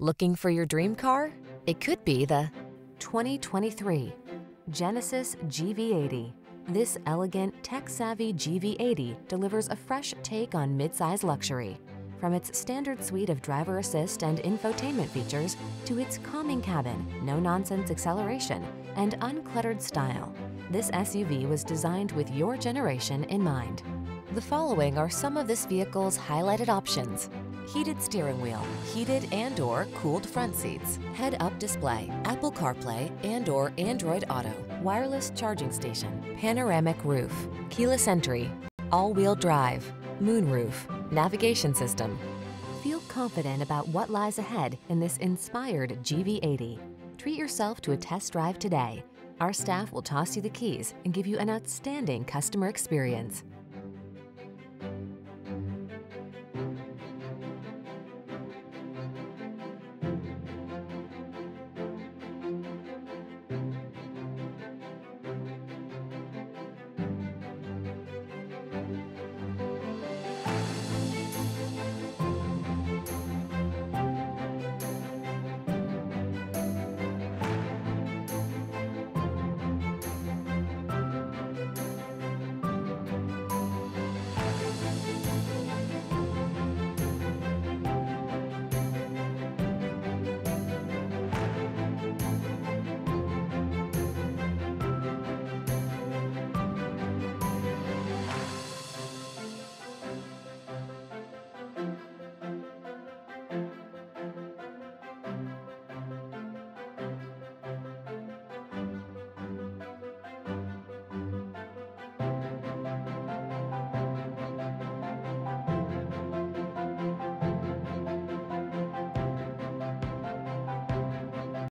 Looking for your dream car? It could be the 2023 Genesis GV80. This elegant, tech-savvy GV80 delivers a fresh take on midsize luxury. From its standard suite of driver assist and infotainment features to its calming cabin, no-nonsense acceleration, and uncluttered style, this SUV was designed with your generation in mind. The following are some of this vehicle's highlighted options. Heated steering wheel, heated and or cooled front seats, head-up display, Apple CarPlay and or Android Auto, wireless charging station, panoramic roof, keyless entry, all-wheel drive, moonroof, navigation system. Feel confident about what lies ahead in this inspired GV80. Treat yourself to a test drive today. Our staff will toss you the keys and give you an outstanding customer experience.